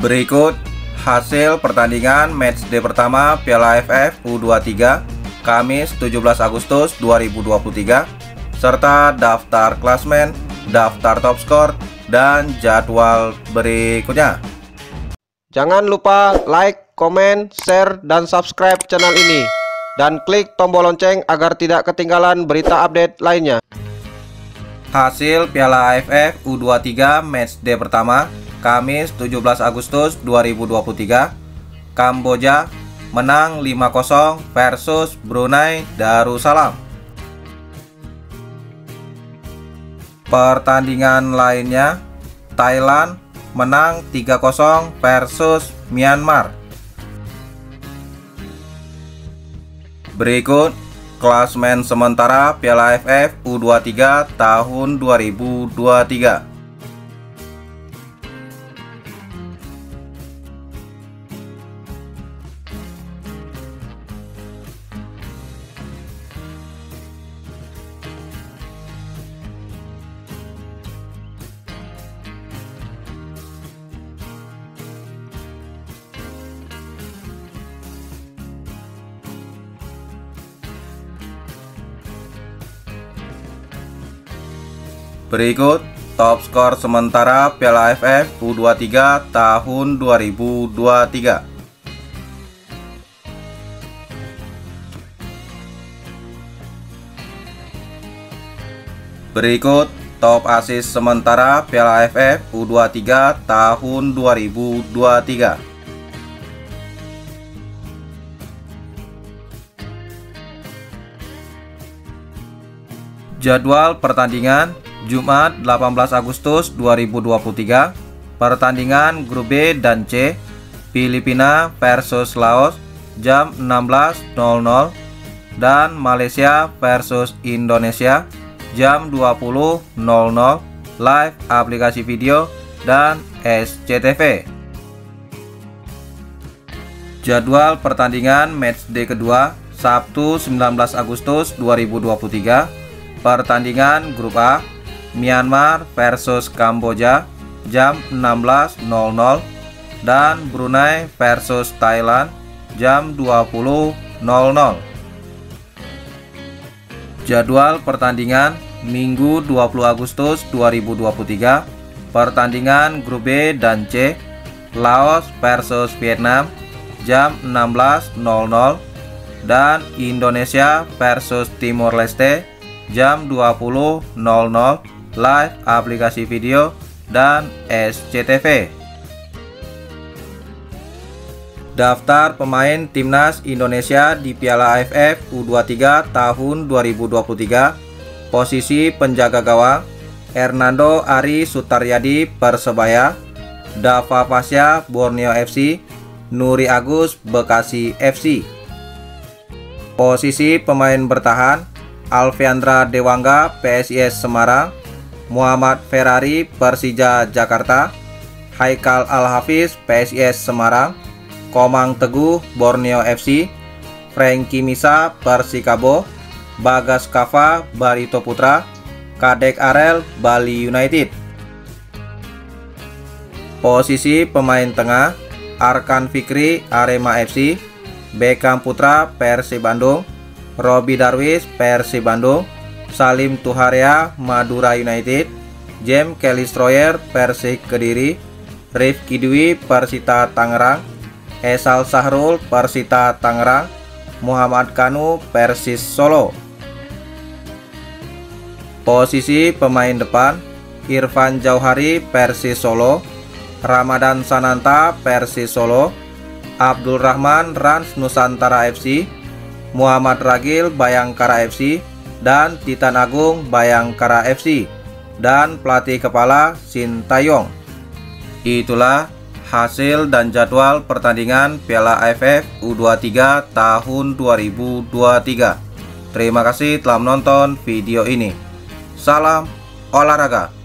Berikut hasil pertandingan matchday pertama Piala AFF U23 Kamis 17 Agustus 2023 serta daftar klasmen, daftar top skor, dan jadwal berikutnya. Jangan lupa like, komen, share, dan subscribe channel ini dan klik tombol lonceng agar tidak ketinggalan berita update lainnya. Hasil Piala AFF U23 matchday pertama Kamis 17 Agustus 2023 Kamboja menang 5-0 versus Brunei Darussalam. Pertandingan lainnya Thailand menang 3-0 versus Myanmar. Berikut klasmen sementara Piala AFF U23 tahun 2023 Berikut top skor sementara Piala AFF U23 tahun 2023. Berikut top asis sementara Piala AFF U23 tahun 2023. Jadwal pertandingan Jumat 18 Agustus 2023 Pertandingan grup B dan C Filipina versus Laos jam 16.00 dan Malaysia versus Indonesia jam 20.00 live aplikasi video dan SCTV Jadwal pertandingan matchday kedua Sabtu 19 Agustus 2023 Pertandingan grup A Myanmar versus Kamboja jam 16.00 dan Brunei versus Thailand jam 20.00. Jadwal pertandingan Minggu 20 Agustus 2023 Pertandingan grup B dan C Laos versus Vietnam jam 16.00 dan Indonesia versus Timor Leste jam 20.00 live aplikasi video, dan SCTV. Daftar pemain timnas Indonesia di Piala AFF U23 tahun 2023 Posisi penjaga gawang Hernando Ari Sutaryadi Persebaya. Dava Fasya Borneo FC Nuri Agus Bekasi FC Posisi pemain bertahan Alfiandra Dewangga PSIS Semarang Muhammad Ferrari Persija Jakarta, Haikal Al-Hafiz PSIS Semarang, Komang Teguh Borneo FC, Franky Misa Persikabo, Bagas Kava Barito Putra, Kadek Arel Bali United. Posisi pemain tengah Arkan Fikri Arema FC, Bekam Putra Persib Bandung, Robi Darwis Persib Bandung, Salim Tuharia Madura United, Jem Kelly Stroyer Persik Kediri, Rifki Dwi Persita Tangerang, Esal Sahrul Persita Tangerang, Muhammad Kanu Persis Solo. Posisi pemain depan Irfan Jauhari Persis Solo, Ramadan Sananta Persis Solo, Abdul Rahman Rans Nusantara FC, Muhammad Ragil Bayangkara FC, dan Titan Agung Bayangkara FC dan pelatih kepala Sintayong. Itulah hasil dan jadwal pertandingan Piala AFF U23 tahun 2023. Terima kasih telah menonton video ini. Salam olahraga.